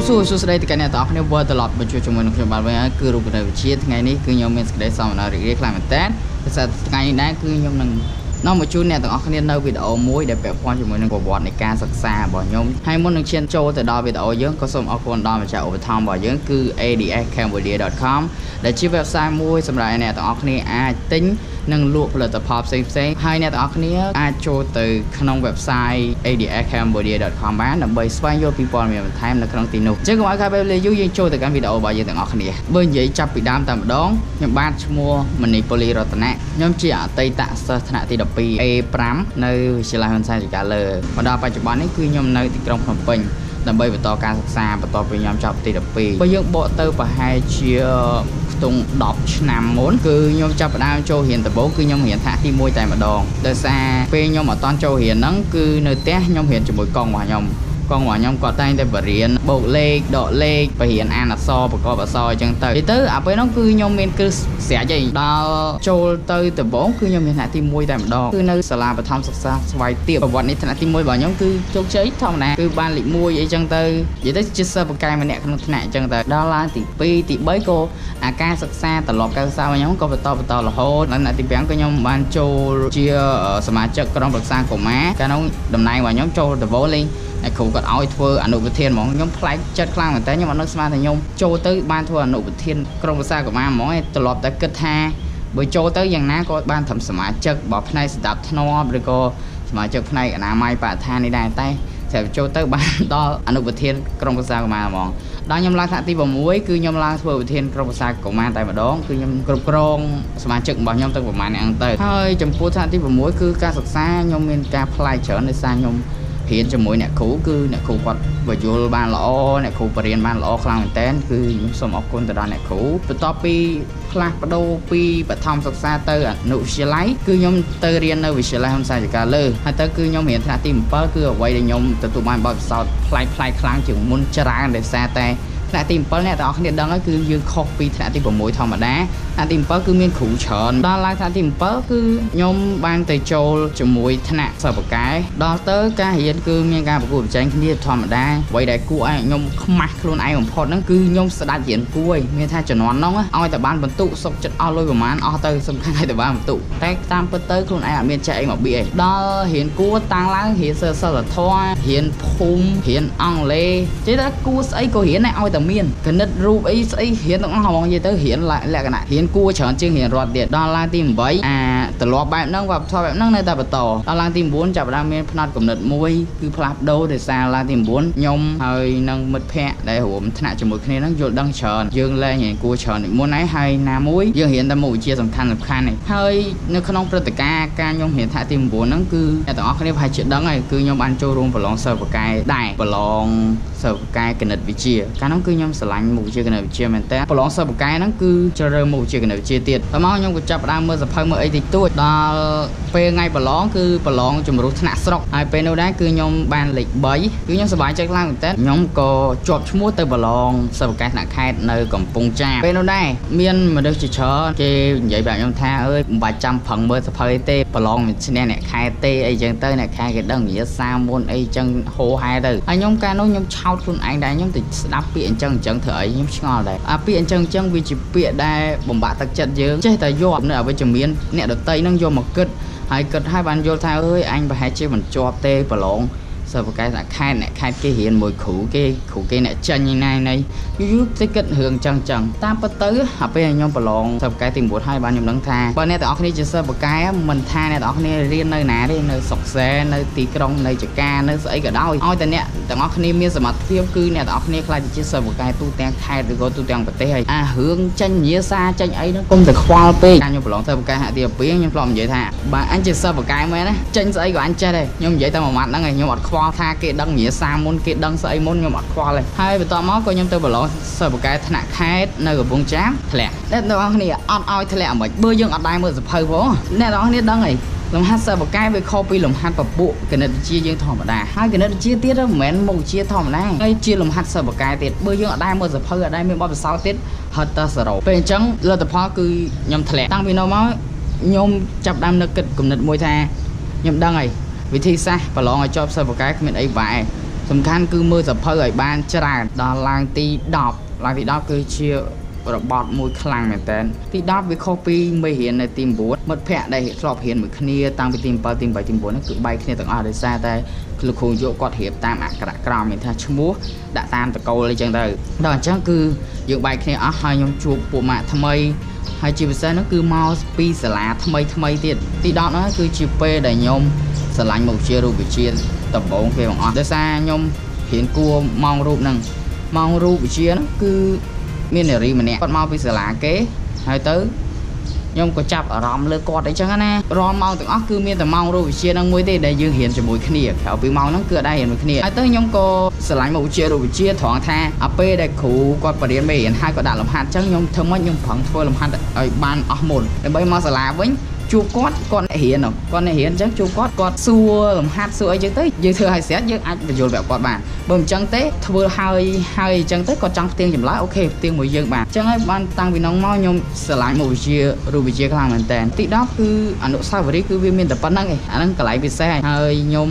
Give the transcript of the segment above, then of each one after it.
បសួរសួស្តីទាំងអ្នកទាំងអស់គ្នាវិលត្រឡប់មកជួបជាមួយនឹងខ្ញុំបាទវិញហើយគឺរូបគណិតវិទ្យាថ្ងៃនេះគឺខ្ញុំមានសេចក្តីសន្មនារីករាយខ្លាំងមែនតើភាសាថ្ងៃនេះដែរគឺខ្ញុំនឹង នាំមកជូនអ្នកទាំងអស់គ្នានៅវីដេអូមួយដែលពាក់ព័ន្ធជាមួយនឹងប្រវត្តិនៃការសិក្សារបស់ខ្ញុំហើយមុននឹងឈានចូលទៅដល់វីដេអូយើងក៏សូមអរគុណដល់ម្ចាស់ឧបត្ថម្ភរបស់យើងគឺ adscambodia.com ដែលជា website មួយសម្រាប់អ្នកទាំងអស់គ្នាអាចទិញនិងលក់ផលិតផលផ្សេងផ្សេងហើយអ្នកទាំងអស់គ្នាអាចចូលទៅក្នុង website adscambodia.com បានដើម្បីស្វែងយល់ពីព័ត៌មានបន្ថែមនៅក្នុងទីនោះអញ្ចឹងកុំឲ្យខាតពេលវេលាយូរយើងចូលទៅកាន់វីដេអូរបស់យើងទាំងអស់គ្នាបើនិយាយចាប់ពីដើមតែម្ដងខ្ញុំបាទឈ្មោះមនីពូលីរតនៈខ្ញុំជាអតីតសិស្សថ្នាក់ទី12 A5 នៅវិទ្យាល័យហ៊ុនសែនជាការលើមកដល់បច្ចុប្បន្ននេះគឺខ្ញុំនៅទីក្រុងភ្នំពេញដើម្បីបន្តការសិក្សាបន្តពីខ្ញុំចប់ទី12បើយើងបកទៅប្រហែលជាខ្ទង់10ឆ្នាំមុនគឺខ្ញុំចាប់ផ្ដើមចូលរៀនដំបូងគឺខ្ញុំរៀនថ្នាក់ទី1តែម្ដងដោយសារពេលខ្ញុំអត់តន់ចូលរៀនហ្នឹងគឺនៅផ្ទះខ្ញុំរៀនជាមួយកង់របស់ខ្ញុំ កងរបស់ខ្ញុំគាត់តែងតែបរៀនបូកលេខដកលេខបរៀនអានអក្សរប្រកបអក្សរអញ្ចឹងទៅទៅអាពេលហ្នឹងគឺខ្ញុំមានគ្រឹះស្រាច់ឯងដល់ចូលទៅដំបូងគឺខ្ញុំមានថ្នាក់ទី1តែម្ដងគឺនៅសាលាបឋមសិក្សាស្វ័យទៀបប្រវត្តិនេះថ្នាក់ទី1របស់ខ្ញុំគឺជោគជ័យធម្មតាគឺបានលេខ1អីចឹងទៅនិយាយទៅជាសិស្សបកែម្នាក់ក្នុងថ្នាក់អញ្ចឹងទៅដល់ឡើងទី2ទី3ក៏អាការសិក្សាត្រឡប់ការសិក្សារបស់ខ្ញុំក៏បន្តបន្តរហូតដល់ថ្នាក់ទី5ក៏ខ្ញុំបានចូលជាសមាជិកក្រុមប្រឹក្សាកុមារកាលនោះតំណែងរបស់ខ្ញុំចូលដបូលេងហើយគ្រូគាត់ឲ្យធ្វើអនុប្រធានហ្មងខ្ញុំប្លែកចិត្តខ្លាំងមែនតើខ្ញុំអត់នឹកស្មានថាខ្ញុំចូលទៅបានធ្វើអនុប្រធានក្រុមប្រឹក្សាកុមារហ្មងហើយត្រឡប់តែគិតថាបើចូលទៅយ៉ាងណាក៏បានធ្វើសមាជិកបើផ្នែកស្ដាប់ធ្នាប់ឬក៏សមាជិកផ្នែកអនាម័យបរិស្ថាននេះដែរតែស្រាប់ចូលទៅបានដល់អនុប្រធានក្រុមប្រឹក្សាកុមារហ្មងដល់ខ្ញុំឡើងថ្នាក់ទី6គឺខ្ញុំឡើងធ្វើប្រធានក្រុមប្រឹក្សាកុមារតែម្ដងគឺខ្ញុំគ្រប់គ្រងសមាជិករបស់ខ្ញុំទាំងប្រហែលអ្នកទៅហើយចំពោះថ្នាក់ទី6គឺការសិក្សាខ្ញុំមានការផ្លាយច្រើនដោយសារខ្ញុំ រៀនជាមួយអ្នកគ្រូគឺអ្នកគ្រូគាត់បយល់បានល្អអ្នកគ្រូបរៀនបានល្អខ្លាំងមែនតើគឺខ្ញុំសូមអរគុណទៅដល់អ្នកគ្រូបន្ទាប់ពីផ្លាស់ប្ដូរពីបឋមសិក្សាទៅអនុវិទ្យាល័យគឺខ្ញុំទៅរៀននៅវិទ្យាល័យហ៊ុនសែនចកាលើហើយទៅគឺខ្ញុំរៀនថ្នាក់ទី7គឺអ្វីដែលខ្ញុំទទួលបានបទពិសោធន៍ប្លែកប្លែកខ្លាំងជាងមុនច្រើនដោយសារតែ ថ្នាក់ទី7អ្នកទាំងអស់គ្នាដឹងហើយគឺយើងខុសពីថ្នាក់ទី6ធម្មតាថ្នាក់ទី7គឺមានគ្រូច្រើនដល់ឡើងថ្នាក់ទី7គឺខ្ញុំបានទៅចូលជាមួយថ្នាក់សិស្សបកែដល់ទៅការរៀនគឺមានការប្រកួតប្រជែងគ្នាធម្មតាអ្វីដែលគួរឲ្យខ្ញុំខ្មាស់ខ្លួនឯងបំផុតហ្នឹងគឺខ្ញុំស្ដាច់រៀនគួរឯងមានថាជំនាន់ហ្នឹងឲ្យតែបានបន្ទុកសុកចិត្តអស់លុយប្រហែលអស់ទៅសំខាន់ឲ្យតែបានបន្ទុកតែតាមពិតទៅខ្លួនឯងអត់មានចេះអីមកបៀឯងដល់រៀនគួរតាំងឡើងរៀនសិលសិលធម៌រៀនភូមិរៀនអង់គ្លេសចេះតែគួរស្អីក៏រៀនដែរឲ្យតែតែមានគណិតរូបអីស្អីរៀនទាំងអស់ហ្មងនិយាយទៅរៀនលក្ខណៈរៀនគួរច្រើនជាងរៀនរត់ទៀតដល់ឡើងទី8អាទម្លាប់បែបហ្នឹងវប្បធម៌បែបហ្នឹងនៅតែបន្តដល់ឡើងទី9ចាប់ផ្ដើមមានផ្នត់កំណត់មួយគឺផ្លាស់ប្ដូរដោយសារឡើងទី9ខ្ញុំហើយនឹងមិត្តភ័ក្តិដែលរួមថ្នាក់ជាមួយគ្នាហ្នឹងយល់ដឹងច្រើនយើងលែងរៀនគួរច្រើនមុនឯងហើយណាមួយយើងរៀនតែមុខវិជ្ជាសំខាន់សំខាន់ឯងហើយនៅក្នុងព្រឹត្តិការណ៍ការខ្ញុំរៀនថ្នាក់ទី9ហ្នឹងគឺអ្នកទាំងអស់គ្នាប្រហែលជាដឹងហើយគឺខ្ញុំបានចូលរួមប្រឡងសិស្សបកាយដែរប្រឡងសិស្សបកាយគណិតវិទ្យាកាលនោះគឺខ្ញុំស្រឡាញ់មុខវិជ្ជាគណិតវិទ្យាមែនតើប្រឡងសិស្សបកាយហ្នឹងគឺជ្រើសរើសមុខវិជ្ជាគណិតវិទ្យាទៀតតែមកខ្ញុំក៏ចាប់ផ្ដើមមើលសភៅមើលអីតិចតួចដល់ពេលថ្ងៃប្រឡងគឺប្រឡងជំរុះថ្នាក់ស្រុកហើយពេលនោះដែរគឺខ្ញុំបានលេខ3គឺខ្ញុំសប្បាយចិត្តខ្លាំងមែនតើខ្ញុំក៏ជាប់ឈ្មោះទៅប្រឡងសិស្សបកាយថ្នាក់ខេត្តនៅកំពង់ចាមពេលនោះដែរមានមនុស្សជាច្រើនគេនិយាយប្រាប់ខ្ញុំថាអើយមិនបាច់ចាំប្រឹងមើលសភៅទេប្រឡងមិនឈ្នះអ្នកខេត្តទេអីចឹងទៅអ្នកខេត្តគេដឹងនិយាយសាមុនអីចឹងហោហែទៅហើយខ្ញុំកាលនោះខ្ញុំឆោតខ្លួនឯងដែរខ្ញុំទៅស្ដាប់ពាក្យអញ្ចឹងអញ្ចឹងធ្វើអីខ្ញុំឆ្ងល់ដែរអាពាក្យអញ្ចឹងអញ្ចឹងវាជាពាក្យដែលបំបាក់ទឹកចិត្តយើងចេះតែយកនៅអវិជ្ជមានអ្នកដតីនឹងយកមកគិតហើយគិតឲ្យបានយល់ថាអើយអញប្រហែលជាមិនជាប់ទេប្រឡង សិស្សបកែអ្នកខេត្តអ្នកខេត្តគេរៀនមួយគ្រូគេគ្រូគេអ្នកចាញ់ឯណាយយូរទៅគិតរឿងចឹងចឹងតាមពិតទៅអាពេលខ្ញុំប្រឡងសិស្សបកែទី9ហើយបានខ្ញុំដឹងថាបើអ្នកទាំងអស់គ្នាជាសិស្សបកែមិនថាអ្នកទាំងអស់គ្នារៀននៅណាទេនៅសុកសែនៅទីក្រុងនៅចកានៅស្អីក៏ដោយឲ្យតែអ្នកទាំងអស់គ្នាមានសមត្ថភាពគឺអ្នកទាំងអស់គ្នាខ្លាចជាសិស្សបកែទូទាំងខេត្តឬក៏ទូទាំងប្រទេសហើយអារឿងចាញ់ញាសាចាញ់អីហ្នឹងកុំតែខ្វល់ពេកខ្ញុំប្រឡងសិស្សបកែហាក់ទី2ខ្ញុំធ្លាប់និយាយថាបើអញជាសិស្សបកែមែនណាចាញ់ស្អីក៏អញចេះដែរខ្ញុំនិយាយតែមួយម៉ាត់ហ្នឹងឯងខ្ញុំអត់ខ្វល់ថាគេដឹងញាសាមុនគេដឹងស្អីមុនខ្ញុំអត់ខ្វល់ទេហើយបន្ទាប់មកក៏ខ្ញុំទៅប្រឡងសិស្សបកែថ្នាក់ខេត្តនៅកំពង់ចាមធ្លាក់អ្នកទាំងអស់គ្នាអត់ឲ្យធ្លាក់មិនបើយើងអត់ដែរមើលសភៅផងអ្នកទាំងអស់គ្នាដឹងអីលំហាត់សិស្សបកែវាខុសពីលំហាត់ពពួកគណិតវិទ្យាយើងធម្មតាហើយគណិតវិទ្យាទៀតមិនមែនមុខវិជ្ជាធម្មតាហើយជាលំហាត់សិស្សបកែទៀតបើយើងអត់ដែរមើលសភៅអត់ដែរមានបទពិសោធន៍ទៀតហត់តែសរោពេលអញ្ចឹងលទ្ធផលគឺខ្ញុំធ្លាក់តាំងពីនោះមកខ្ញុំចាប់ដើមនឹកគិតគំនិតមួយថាខ្ញុំដឹងហើយ វិធីសាស្ត្រប្រឡងឲ្យជាប់សិស្សបកែគ្មានអីបែរសំខាន់គឺមើលសភៅឲ្យបានច្រើនដល់ឡើងទី10ឡើងទី10គឺជារបត់មួយខ្លាំងមែនតើទី10វាខុសពីមេរៀននៅទី9មិត្តភ័ក្តិដែលធ្លាប់រៀនមួយគ្នាតាំងពីទី7ទី8ទី9ហ្នឹងគឺបែកគ្នាទាំងអស់ដោយសារតែលោកគ្រូយកគាត់រៀបតាមអក្សរក្រមមានថាឈ្មោះដាក់តាមតកូលអីចឹងទៅដល់អញ្ចឹងគឺយើងបែកគ្នាអស់ហើយខ្ញុំជួបពួកម៉ាក់ថ្មីហើយជាពិសេសហ្នឹងគឺមកពីសាលាថ្មីថ្មីទៀតទី10ហ្នឹងគឺជាពេលដែលខ្ញុំ ស្រឡាញ់មុខវិជ្ជារូបវិទ្យាដំបូងគេបងអស់ដោយសារខ្ញុំរៀនគួរម៉ោងរូបហ្នឹងម៉ោងរូបវិទ្យាហ្នឹងគឺមាននារីម្នាក់គាត់មកពីសាលាគេហើយទៅខ្ញុំក៏ចាប់អារម្មណ៍លើគាត់អីចឹងណារាល់ម៉ោងទាំងអស់គឺមានតែម៉ោងរូបវិទ្យានឹងមួយទេដែលយើងរៀនជាមួយគ្នាក្រៅពីម៉ោងហ្នឹងគឺអត់ដែររៀនមួយគ្នាហើយទៅខ្ញុំក៏ស្រឡាញ់មុខវិជ្ជារូបវិទ្យាត្រង់ថាអាពេលដែលគ្រូគាត់បរៀនមេរៀនហើយគាត់ដាក់លំហាត់ចឹងខ្ញុំធ្វើម៉េចខ្ញុំប្រឹងធ្វើលំហាត់ឲ្យបានអស់មុនដើម្បីមកសាលាវិញ ជួបគាត់គាត់អ្នករៀនគាត់អ្នករៀនអញ្ចឹងជួបគាត់គាត់សួរលំហាត់សួរអីចឹងទៅយើងធ្វើឲ្យស្រាប់យើងអាចបញ្យល់ប្រាប់គាត់បានបើមិនអញ្ចឹងទេធ្វើឲ្យហើយអញ្ចឹងទៅគាត់ចង់ផ្ទៀងចម្លើយអូខេផ្ទៀងមួយយើងបានអញ្ចឹងហើយបានតាំងពីនោះមកខ្ញុំស្រឡាញ់មុខវិជ្ជារូបវិទ្យាខ្លាំងមែនតើទី10គឺអនុស្សាវរីយ៍គឺវាមានតែប៉ុណ្្នឹងឯងអាហ្នឹងកន្លែងពិសេសហើយខ្ញុំ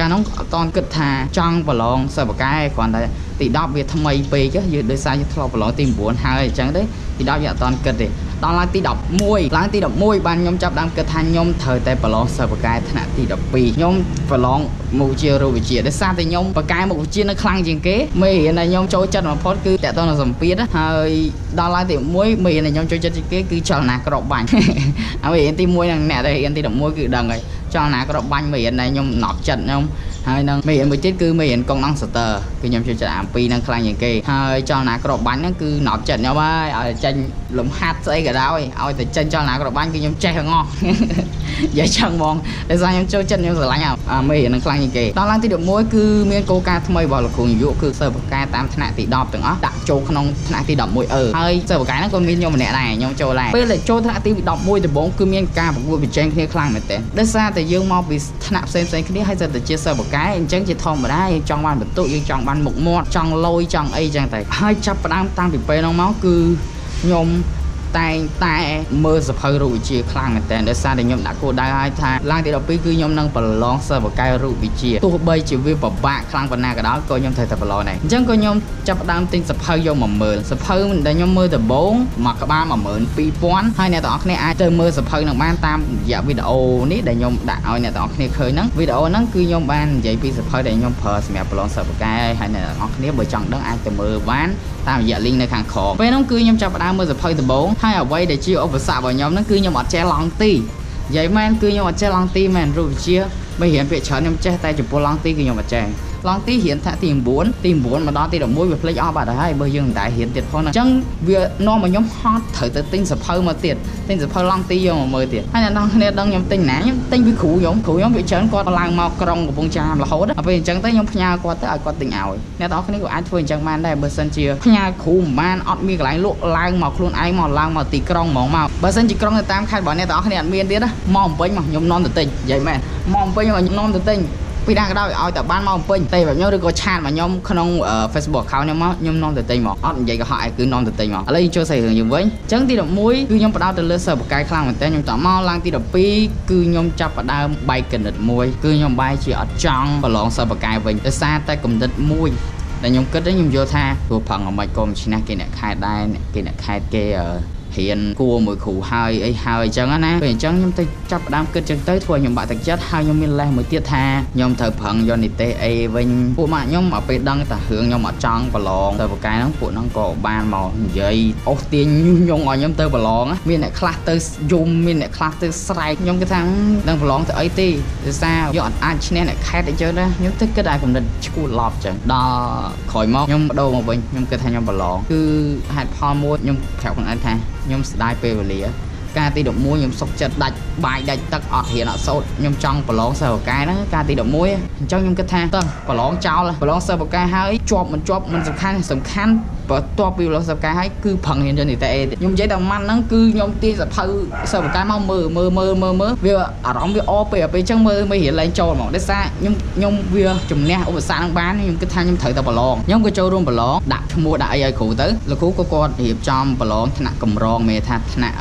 កាលនោះអត់តន់គិតថាចង់ប្រឡងសិស្សបកាយគ្រាន់តែទី10វាថ្មីពេកយើងដោយសារយើងធ្លាប់ប្រឡងទី9ហើយអញ្ចឹងទេទី10យើងអត់តន់គិតទេ ដល់ឡើងទី11ឡើងទី11បានខ្ញុំចាប់ដើមគិតថាខ្ញុំត្រូវតែប្រឡងសិស្សបកាយថ្នាក់ទី12ខ្ញុំប្រឡងមុខវិជ្ជារូបវិទ្យាដោយសារតែខ្ញុំបកាយមុខវិជ្ជានៅខ្លាំងជាងគេមេរៀនដែលខ្ញុំចូលចិត្តបំផុតគឺតកតនឹងសម្ពាធហើយដល់ឡើងទី1មេរៀនដែលខ្ញុំចូលចិត្តជាងគេគឺចលនាក្របបាញ់ហើយមេរៀនទី1នឹងអ្នកដែលរៀនទី11គឺដឹងហើយចលនាក្របបាញ់មេរៀនដែលខ្ញុំណប់ចិត្តខ្ញុំហើយនឹងមេរៀនមួយទៀតគឺមេរៀនកងណង់សតើគឺខ្ញុំចូលចិត្តអាពីរហ្នឹងខ្លាំងជាងគេហើយចលនាក្របបាញ់ហ្នឹងគឺណប់ចិត្តខ្ញុំហើយឲ្យចេញលំហាត់ស្អីក៏ដោយឲ្យតែចេញចលនាក្របបាញ់គឺខ្ញុំចេះទាំងអស់និយាយចឹងហ្មងដោយសារខ្ញុំចូលចិត្តខ្ញុំស្រឡាញ់អាមេរៀនហ្នឹងខ្លាំងជាងគេដល់ឡើងទី11គឺមានគោលការណ៍ថ្មីរបស់លោកគ្រូនាយកគឺសិស្សបកាយតាមថ្នាក់ទី10ទាំងអស់ដាក់ចូលក្នុងថ្នាក់ទី11អឺហើយសិស្សបកាយហ្នឹងក៏មានខ្ញុំម្នាក់ដែរខ្ញុំចូលដែរពេលដែលចូលថ្នាក់ទី11ដំបូងគឺមានការប្រកួតប្រជែងគ្នាខ្លាំងមែនទែនដោយសារតែយើងមកពីថ្នាក់ផ្សេងផ្សេងគ្នាហើយសិតតែជាសិស្សបកាយអញ្ចឹងជាធម្មតាយើងចង់បានបន្ទុកយើងចង់បានមុខមាត់ចង់លយចង់អីចឹងតែហើយចាប់ផ្ដើមតាំងពីពេលហ្នឹងមកគឺខ្ញុំ តែងតែមើលសភៅរូបវិទ្យាខ្លាំងមែនតើដោយសារតែខ្ញុំដាក់គោលដៅឲ្យថាឡើងទី12គឺខ្ញុំនឹងប្រឡងសិស្សបកាយរូបវិទ្យាទោះបីជាវាពិបាកខ្លាំងប៉ុណ្ណាក៏ដោយក៏ខ្ញុំត្រូវតែប្រឡងដែរអញ្ចឹងក៏ខ្ញុំចាប់ផ្ដើមទិញសភៅយកមកមើលសភៅដែលខ្ញុំមើលដំបូងមួយក្បាល12000ហើយអ្នកទាំងអស់គ្នាអាចទៅមើលសភៅនឹងបានតាមរយៈវីដេអូនេះដែលខ្ញុំដាក់ឲ្យអ្នកទាំងអស់គ្នាឃើញហ្នឹងវីដេអូហ្នឹងគឺខ្ញុំបាននិយាយពីសភៅដែលខ្ញុំប្រើសម្រាប់ប្រឡងសិស្សបកាយហើយអ្នកទាំងអស់គ្នាបើចង់ដឹងអាចទៅមើលបានតាមរយៈ link នៅខាងក្រោមពេលហ្នឹងគឺខ្ញុំចាប់ផ្ដើមមើលសភៅដំបូងហើយអ្វីដែលជាឧបសគ្គរបស់ខ្ញុំហ្នឹងគឺខ្ញុំអត់ចេះឡង់ទីនិយាយមែនគឺខ្ញុំអត់ចេះឡង់ទីមែនរូបវិទ្យាបើរៀនពាក្យច្រើនខ្ញុំចេះតែចំពោះឡង់ទីគឺខ្ញុំអត់ចេះ ឡង់ទីរៀនថ្នាក់ទី9ទី9មកដល់ទី11វាភ្លេចអស់បាត់ហើយបើយើងមិនដែលរៀនទៀតផងអញ្ចឹងវានាំឲ្យខ្ញុំហត់ត្រូវទៅទិញសភៅមកទៀតទិញសភៅឡង់ទីយកមកមើលទៀតហើយអ្នកនរគ្នាដឹងខ្ញុំទិញណាខ្ញុំទិញពីគ្រូខ្ញុំគ្រូខ្ញុំវាច្រើនគាត់ឡើងមកក្រុងកំពង់ចាមរហូតដល់ពេលអញ្ចឹងទៅខ្ញុំផ្ញើគាត់ទៅឲ្យគាត់ទិញឲ្យអ្នកទាំងអស់គ្នាក៏អាចធ្វើអញ្ចឹងបានដែរបើសិនជាផ្ញើគ្រូមិនបានអត់មានកន្លែងលក់ឡើងមកខ្លួនឯងមកឡើងមកទីក្រុងហ្មងមកបើសិនជាក្រុងនៅតាមខេត្តរបស់អ្នកទាំងអស់គ្នាអត់មានទៀតមកបំពេញមកខ្ញុំនាំទៅទិញនិយាយមែនមកបំពេញមកខ្ញុំនាំទៅទិញ ពីណាក៏ដោយឲ្យតែបានមកអំពេញទេរបស់ខ្ញុំឬក៏ឆាតរបស់ខ្ញុំក្នុង Facebook account ខ្ញុំមកខ្ញុំនាំទៅទិញមកអត់និយាយកុហកឯងគឺនាំទៅទិញមកឥឡូវយើងចូលស្រីរឿងយើងវិញអញ្ចឹងទី11គឺខ្ញុំបដោតទៅលើសិល្បៈកាយខ្លាំងមែនតើខ្ញុំតមកឡើងទី12គឺខ្ញុំចាប់ផ្ដើមបែកគណិតមួយគឺខ្ញុំបែកជាអត់ចង់ប្រឡងសិល្បៈកាយវិញដោយសារតែគណិតមួយដែលខ្ញុំគិតខ្ញុំយល់ថាព្រោះប្រឹងអ្វីក៏មិនឆ្នះគេអ្នកខេតដែរគេអ្នកខេតគេ រៀនគួរមួយគ្រូហើយអីហើយអញ្ចឹងណាពេលអញ្ចឹងខ្ញុំទៅចាប់ផ្ដើមគិតអញ្ចឹងទៅធ្វើឲ្យខ្ញុំបាក់ទឹកចិត្តហើយខ្ញុំមានលេសមួយទៀតថាខ្ញុំត្រូវប្រឹងយកនិទេសអីវិញពួកម៉ាក់ខ្ញុំមកពេលដឹងតែរឿងខ្ញុំអត់ចង់ប្រឡងទៅបកែហ្នឹងពួកហ្នឹងក៏បានមកនិយាយអូសទាញញុងឲ្យខ្ញុំទៅប្រឡងមានអ្នកខ្លះទៅយំមានអ្នកខ្លះទៅស្រែកខ្ញុំគិតថានឹងប្រឡងទៅអីទេដោយសារយកអត់អាចឈ្នះអ្នកខេតអីចឹងណាខ្ញុំទៅគិតតែកំណត់ឈួតឡប់ចឹងដល់ក្រោយមកខ្ញុំបដូរមកវិញខ្ញុំគិតថាខ្ញុំប្រឡងគឺហេតុផលមួយខ្ញុំប្រាប់ខ្លួនឯងថាខ្ញុំស្ដាយពេលវេលា ការទី11ខ្ញុំសុកចិត្តដាច់បាយដាច់ទឹកអត់រៀនអត់សូត្រខ្ញុំចង់ប្រឡងសិស្សបកាយហ្នឹងការទី11អញ្ចឹងខ្ញុំគិតថាតើប្រឡងចោលប្រឡងសិស្សបកាយហើយជាប់មិនជាប់មិនសំខាន់សំខាន់ បន្ទាប់ពីប្រឡងសិបកាយហើយគឺប្រឹងរៀនយកនីតិអេខ្ញុំនិយាយតែម៉ាន់ហ្នឹងគឺខ្ញុំទាញសភៅសិបកាយមកមើលមើលមើលមើលមើលវាអារម្មណ៍វាអពេលពេលអញ្ចឹងមើលមើលរៀនឡើងចូលហ្មងដោយសារខ្ញុំខ្ញុំវាជំនះឧបសគ្គហ្នឹងបានខ្ញុំគិតថាខ្ញុំត្រូវតែប្រឡងខ្ញុំក៏ចូលរួមប្រឡងដាក់ឈ្មោះដាក់អីឲ្យគ្រូទៅលោកគ្រូក៏គាត់រៀបចំប្រឡងថ្នាក់កម្រងមេថាថ្នាក់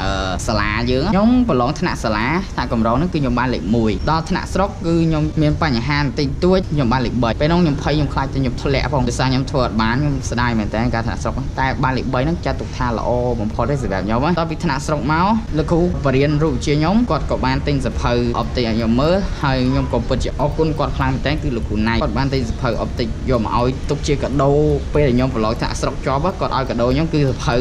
សាលាយើងខ្ញុំប្រឡងថ្នាក់សាលាថ្នាក់កម្រងហ្នឹងគឺខ្ញុំបានលេខ1ដល់ថ្នាក់ស្រុកគឺខ្ញុំមានបញ្ហាបន្តិចតួចខ្ញុំបានលេខ3ពេលនោះខ្ញុំភ័យខ្ញុំខ្លាចតែខ្ញុំធ្លាក់ផងដោយសារខ្ញុំធ្វើអត់បានខ្ញុំស្ដាយមែនតើការថ្នាក់ស្រុកតែបានលេខ3ហ្នឹងចាត់ទុកថាល្អបំផុតទេសម្រាប់ខ្ញុំដល់ពីថ្នាក់ស្រុកមកលោកគ្រូបរៀនរូបវិទ្យាខ្ញុំគាត់ក៏បានទិញសភៅអបតិកឲ្យខ្ញុំមើលហើយខ្ញុំក៏ពិតជាអរគុណគាត់ខ្លាំងមែនតើគឺលោកគ្រូណៃគាត់បានទិញសភៅអបតិកយកមកឲ្យទុកជាកាដូពេលដែលខ្ញុំប្រឡងថ្នាក់ស្រុកជាប់គាត់ឲ្យកាដូខ្ញុំគឺសភៅ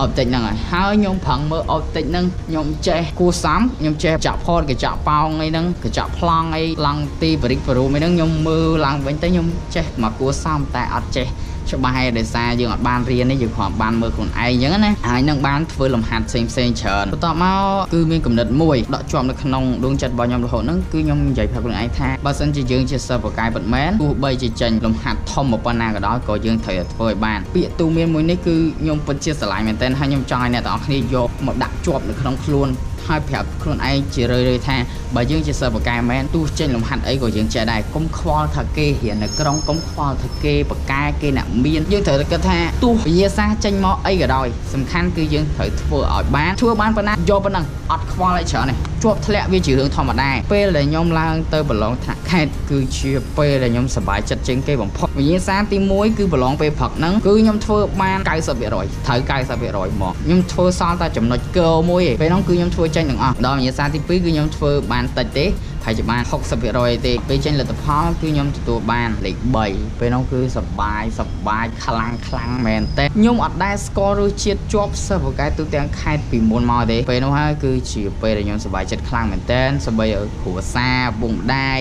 អបតិកហ្នឹងហើយហើយខ្ញុំប្រឹងមើលអបតិកហ្នឹងខ្ញុំចេះគួសំខ្ញុំចេះចាក់ផតកញ្ចក់ប៉ោងអីហ្នឹងកញ្ចក់ប្លង់អីឡង់ទីបរិកបរូមអីហ្នឹងខ្ញុំមើលឡើងវិញទៅខ្ញុំចេះមកគួសំតែអត់ចេះ ច្បាស់ហើយដោយសារយើងអត់បានរៀននេះយើងគ្រាន់បានមើលខ្លួនឯងអញ្ចឹងណាហើយនឹងបានធ្វើលំហាត់ផ្សេងផ្សេងច្រើនបន្ទាប់មកគឺមានកំណត់មួយដកជាប់នៅក្នុងដួងចិត្តរបស់ខ្ញុំរហូតហ្នឹងគឺខ្ញុំនិយាយប្រាប់ខ្លួនឯងថាបើសិនជាយើងជាសិស្សបកាយពិតមែនទោះបីជាចេញលំហាត់ធំប៉ុណ្ណាក៏ដោយក៏យើងត្រូវតែធ្វើឲ្យបានពាក្យទូមានមួយនេះគឺខ្ញុំពិតជាស្រឡាញ់មែនទែនហើយខ្ញុំចង់ឲ្យអ្នកទាំងអស់គ្នាយកមកដាក់ជាប់នៅក្នុងខ្លួន ហើយប្រាប់ខ្លួនឯងជារឿយៗថាបើយើងជាសិស្សបកែមែនទោះចេញលំហាត់អីក៏យើងចេះដែរកុំខ្វល់ថាគេរៀននៅក្រុងកុំខ្វល់ថាគេបកែគេអ្នកមានយើងត្រូវតែគិតថាទោះវិញ្ញាសាចេញមកអីក៏ដោយសំខាន់គឺយើងត្រូវធ្វើឲ្យបានធ្វើបានប៉ុណ្ណាយកប៉ុណ្ណឹងអត់ខ្វល់អីច្រើនទេជាប់ធ្លាក់វាជារឿងធម្មតាពេលដែលខ្ញុំឡើងទៅប្រឡងថ្នាក់ខេត្តគឺជាពេលដែលខ្ញុំសប្បាយចិត្តជាងគេបំផុតវិញ្ញាសាទី1គឺប្រឡងពេលព្រឹកហ្នឹងគឺខ្ញុំធ្វើបាន90%ត្រូវ90%មកខ្ញុំធ្វើសល់តែចំណុចកោមួយឯងពេលហ្នឹងគឺខ្ញុំធ្វើចេញទាំងអស់ដល់វិញ្ញាសាទី2គឺខ្ញុំធ្វើបានតិចទេហើយជាបាន60%ទេពេលចេញលទ្ធផលគឺខ្ញុំទទួលបានលេខ3ពេលនោះគឺសបាយសបាយខ្លាំងខ្លាំងមែនទេខ្ញុំអត់ដែលស្គាល់រសជាតិជាប់សិស្សបកែទូទាំងខេត្តពីមុនមកទេពេលនោះហើយគឺជាពេលដែលខ្ញុំសប្បាយចិត្តខ្លាំងមែនតើសប្បាយឲ្យគ្រួសារពុកម្ដាយ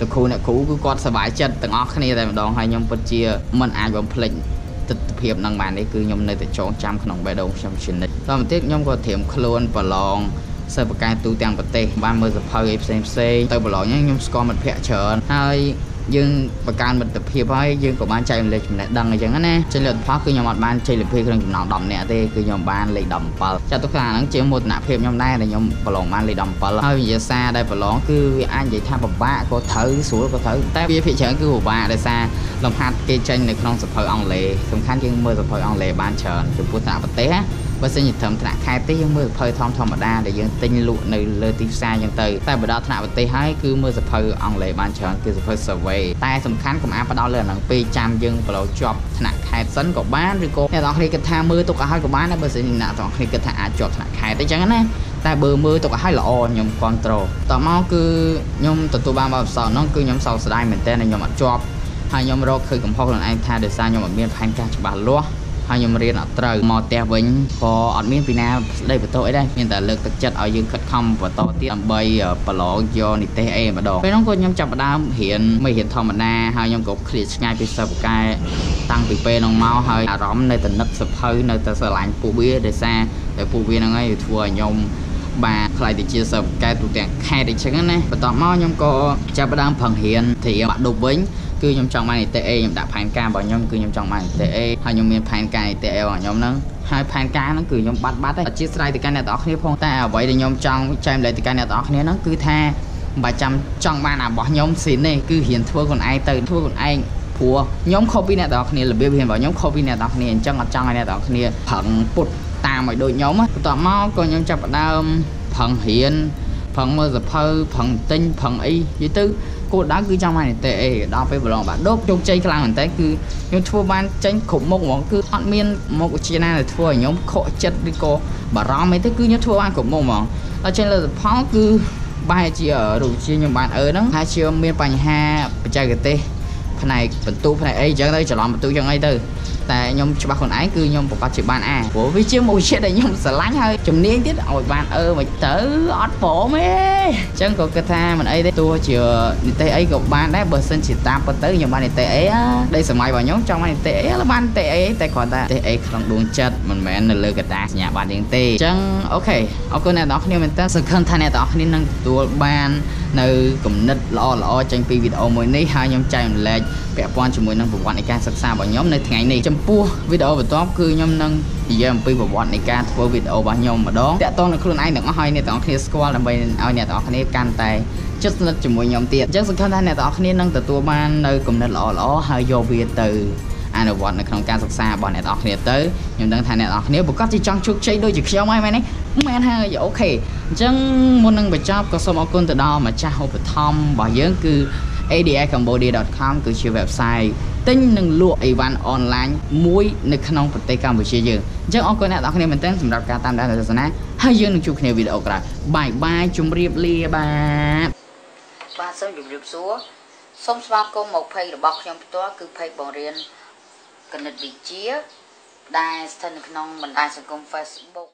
លោកគ្រូអ្នកគ្រូគឺគាត់សប្បាយចិត្តទាំងអស់គ្នាតែម្ដងហើយខ្ញុំពិតជាមិនអាចបំភ្លេចទស្សនវិជ្ជានឹងបាននេះគឺខ្ញុំនៅតែចងចាំក្នុងបេះដូងខ្ញុំជានិច្ច ដល់មកទៀតខ្ញុំក៏ត្រៀមខ្លួនប្រឡងសិស្សបកែទូទាំងប្រទេសបានមើលសភៅអីផ្សេងផ្សេងទៅប្រឡងខ្ញុំស្គាល់មិត្តភ័ក្តិច្រើនហើយយើងបង្កើនមិត្តភាពហើយយើងក៏បានចែករំលែកចំណេះដឹងអញ្ចឹងណាចេញលទ្ធផលគឺខ្ញុំអត់បានចេញលទ្ធភាពក្នុងចំណោម10នាក់ទេគឺខ្ញុំបានលេខ17ចាត់ទុកថាហ្នឹងជាមោទនភាពខ្ញុំដែរដែលខ្ញុំប្រឡងបានលេខ17ហើយវិញ្ញាសាដែលប្រឡងគឺវាអាចនិយាយថាពិបាកក៏ត្រូវស្រួលក៏ត្រូវតែវាភាគច្រើនគឺពិបាកដោយសារលំហាត់គេចេញនៅក្នុងសភៅអង់គ្លេសសំខាន់ជាងមើលសភៅអង់គ្លេសបានច្រើនចំពោះថ្នាក់ប្រទេសណាបើសិនជាត្រឹមថ្នាក់ខេត្តទេយើងមើលសភៅធម្មធម្មតាដែលយើងទិញលក់នៅលើទីផ្សារអញ្ចឹងទៅតែបើដល់ថ្នាក់ប្រទេសហើយគឺមើលសភៅអង់គ្លេសបានច្រើនគឺសភៅ survey តែសំខាន់កុំអាផ្ដោតលើអាហ្នឹងពេកចាំយើងប្រឡូវជាប់ថ្នាក់ខេត្តសិនក៏បានឬក៏អ្នកទាំងគ្នាគិតថាមើលទុកឲ្យក៏បានដែរបើសិនជាអ្នកទាំងគ្នាគិតថាអាចជាប់ថ្នាក់ខេត្តអញ្ចឹងណាតែបើមើលទុកឲ្យល្អខ្ញុំគ្រប់ត្រូលតមកគឺខ្ញុំទទួលបានបទពិសោធន៍ហ្នឹងគឺខ្ញុំសោកស្ដាយមែនតើខ្ញុំអត់ជាប់ហើយខ្ញុំរកឃើញកំហុសខ្លួនឯងថាដោយសារខ្ញុំអត់មានផែនការច្បាស់លាស់ ហើយខ្ញុំរៀនអត់ត្រូវមកផ្ទះវិញក៏អត់មានពីណាស្ដីបន្ទោអីដែរមានតែលើកទឹកចិត្តឲ្យយើងខិតខំបន្តទៀតដើម្បីប្រឡងយកនិទេសអេម្ដងពេលនោះក៏ខ្ញុំចាប់ផ្ដើមរៀនមិនរៀនធម្មតាហើយខ្ញុំក៏ឃ្លាតឆ្ងាយពីសិស្សបកែតាំងពីពេលនោះមកហើយអារម្មណ៍នៅតែនឹកសភៅនៅតែស្រឡាញ់ពួកវាដោយសារតែពួកវាហ្នឹងហើយធ្វើឲ្យខ្ញុំបាទខ្លាយទៅជាសិស្សកែទូទាំងខេត្តអញ្ចឹងណាបន្ទាប់មកខ្ញុំក៏ចាប់ផ្ដើមប្រឹងរៀនត្រៀមបាក់ឌុបវិញ គឺខ្ញុំចង់បាននីតិ A ខ្ញុំដាក់ផែនការរបស់ខ្ញុំគឺខ្ញុំចង់បាននីតិ A ហើយខ្ញុំមានផែនការនីតិ A របស់ខ្ញុំហ្នឹងហើយផែនការហ្នឹងគឺខ្ញុំបាត់បាត់ទេអធិស្ឋានទៅកាន់អ្នកទាំងអស់គ្នាផងតែអ្វីដែលខ្ញុំចង់ចែកម្លែកទៅកាន់អ្នកទាំងអស់គ្នាហ្នឹងគឺថាបើចាំចង់បានអារបស់ខ្ញុំស៊ីនទេគឺរៀនធ្វើខ្លួនឯងទៅធ្វើខ្លួនឯងព្រោះខ្ញុំខុសពីអ្នកទាំងអស់គ្នារបៀបរៀនរបស់ខ្ញុំខុសពីអ្នកទាំងអស់គ្នាអញ្ចឹងអត់ចង់ឲ្យអ្នកទាំងអស់គ្នាប្រឹងពុតតាមឲ្យដូចខ្ញុំបន្ទាប់មកក៏ខ្ញុំចាប់ផ្ដើមប្រឹងរៀនប្រឹងមើលសភៅប្រឹងទិញប្រឹងអីនិយាយទៅ គោលដៅគឺចង់បាននីតិអេដល់ពេលប្រឡងបាក់ដប់ជោគជ័យខ្លាំងមែនតើគឺខ្ញុំធ្វើបានចេញគ្រប់មុខហ្មងគឺអត់មានមុខវិជ្ជាណាដែលធ្វើឲ្យខ្ញុំខកចិត្តឬក៏បារម្ភអីទេគឺខ្ញុំធ្វើបានគ្រប់មុខហ្មងដល់ចេញលទ្ធផលគឺបែរជារូបជាខ្ញុំបានអឺហ្នឹងថាជាមានបញ្ហាបច្ចេកទេសផ្នែកបន្ទុផ្នែកអីអញ្ចឹងទៅច្រឡំបន្ទុយ៉ាងអីទៅ តែខ្ញុំច្បាស់ខ្លួនឯងគឺខ្ញុំប្រកាសជាបានអាព្រោះវាជាមួយជាតិដែលខ្ញុំស្រឡាញ់ហើយជំនាញទៀតឲ្យបានអឺមិនទៅអត់ព្រមទេអញ្ចឹងក៏គិតថាមិនអីទេទោះជានីតិអីក៏បានដែរបើសិនជាតាមពិតទៅខ្ញុំបាននីតិអីដីសម័យរបស់ខ្ញុំចង់បាននីតិអីហើយបាននីតិអីតែគ្រាន់តែនីតិអីក្នុងដួងចិត្តមិនមែននៅលើកតាសញ្ញាបត្រយ៉ាងទេអញ្ចឹងអូខេអរគុណអ្នកនរគ្នាមែនតើសង្ឃឹមថាអ្នកនរគ្នានឹងទទួលបាន នៅគំនិតល្អល្អចេញពីវីដេអូមួយនេះហើយខ្ញុំចែករំលែកពាក់ព័ន្ធជាមួយនឹងប្រវត្តិនៃការសិក្សារបស់ខ្ញុំនៅថ្ងៃនេះចំពោះវីដេអូបន្ទាប់គឺខ្ញុំនឹងនិយាយអំពីប្រវត្តិនៃការធ្វើវីដេអូរបស់ខ្ញុំម្ដងតាក់ទងនឹងខ្លួនឯងទាំងអស់ហើយអ្នកទាំងអស់គ្នាស្គាល់ដើម្បីឲ្យអ្នកទាំងអស់គ្នាកាន់តែជិតស្និទ្ធជាមួយខ្ញុំទៀតអញ្ចឹងសង្ឃឹមថាអ្នកទាំងអស់គ្នានឹងទទួលបាននៅគំនិតល្អល្អហើយយកវាទៅអនុវត្តនៅក្នុងការសិក្សារបស់អ្នកនរគ្នាទៅខ្ញុំដឹងថាអ្នកនរគ្នាប្រកាសជាចង់ជោគជ័យដូចជាខ្ញុំហើយមែនទេ មែនហើយ OK អញ្ចឹងមុននឹងបញ្ចប់ក៏សូមអរគុណទៅដល់ម្ចាស់ឧបត្ថម្ភរបស់យើងគឺ adicambodia.com គឺជា website ទិញនិងលក់អីវ៉ាន់អនឡាញមួយនៅក្នុងប្រទេសកម្ពុជាយើងអញ្ចឹងអរគុណអ្នកទាំងអស់គ្នាមែនទែនសម្រាប់ការតាមដានទស្សនាហើយយើងនឹងជួបគ្នាវីដេអូក្រោយ bye bye ជម្រាបលាបាទបាទសូមជម្រាបសួរសូមស្វាគមន៍មក page របស់ខ្ញុំផ្ទាល់គឺ page បង្រៀនគណិតវិទ្យាដែលស្ថិតនៅក្នុងបណ្ដាញសង្គម Facebook